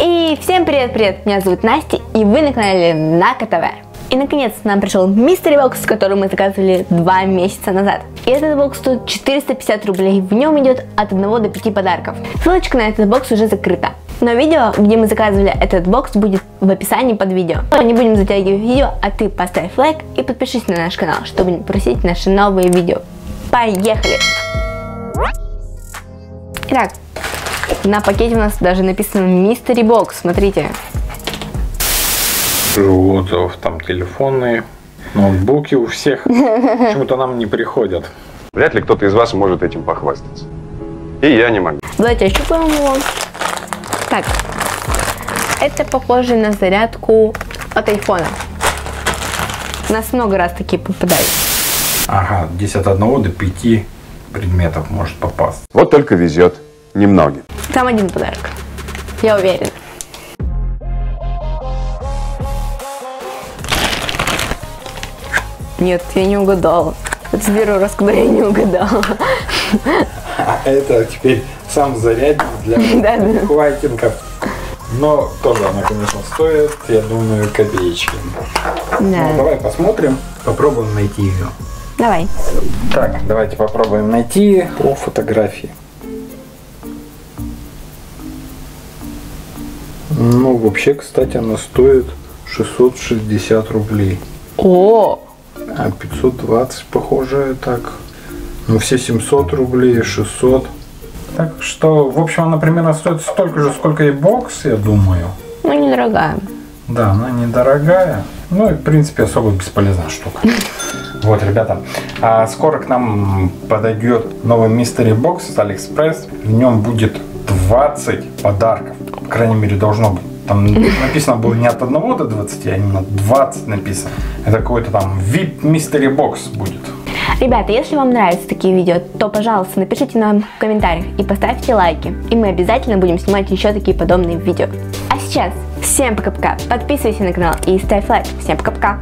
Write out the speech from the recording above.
И всем привет-привет, меня зовут Настя, и вы на канале Нака ТВ. И наконец нам пришел мистери бокс, который мы заказывали два месяца назад. И этот бокс стоит 450 рублей, в нем идет от 1 до 5 подарков. Ссылочка на этот бокс уже закрыта. Но видео, где мы заказывали этот бокс, будет в описании под видео. Не будем затягивать видео, а ты поставь лайк и подпишись на наш канал, чтобы не просить наши новые видео. Поехали! Итак, на пакете у нас даже написано Mystery Box, смотрите. У отзывов там телефонные, ноутбуки у всех. Почему-то нам не приходят. Вряд ли кто-то из вас может этим похвастаться. И я не могу. Давайте ощупаем его. Так, это похоже на зарядку от айфона. У нас много раз такие попадают. Ага, здесь от 1 до 5 предметов может попасть. Вот только везет немногим. Там один подарок. Я уверена. Нет, я не угадала. Это первый раз, когда я не угадала. А это теперь сам зарядник для хватинков. Но тоже она, конечно, стоит, я думаю, копеечки. Ну, Да. давай посмотрим, попробуем найти ее. Давай. Так, давайте попробуем найти по фотографии. Ну, вообще, кстати, она стоит 660 рублей. О, А 520, похоже, так. Ну, все 700 рублей, 600. Так что, в общем, она примерно стоит столько же, сколько и бокс, я думаю. ну недорогая. Да, она недорогая. Ну и, в принципе, особо бесполезная штука. Вот, ребята, а скоро к нам подойдет новый Mystery Box с Алиэкспресс. В нем будет 20 подарков. По крайней мере, должно быть. Там написано было не от 1 до 20, а именно 20 написано. Это какой-то там VIP Mystery Box будет. Ребята, если вам нравятся такие видео, то, пожалуйста, напишите нам в комментариях и поставьте лайки. И мы обязательно будем снимать еще такие подобные видео. А сейчас всем пока-пока. Подписывайся на канал и ставь лайк. Всем пока-пока.